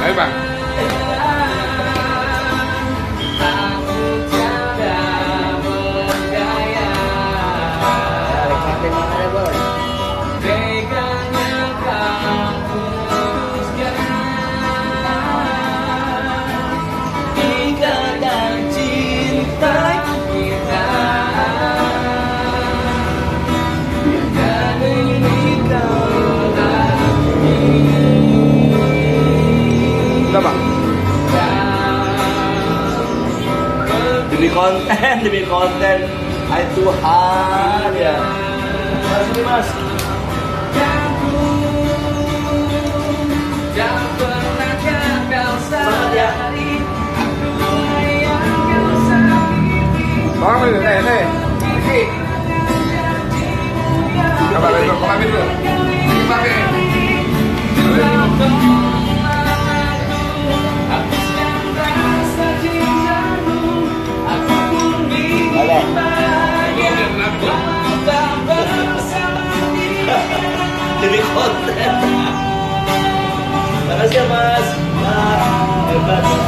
来吧。Demi konten, demi konten. Hai Tuhan ya. Mas ini mas. Semangat ya. Tolong dulu, nih, nih. Demi konten. Makasih ya mas. Nah, Hebat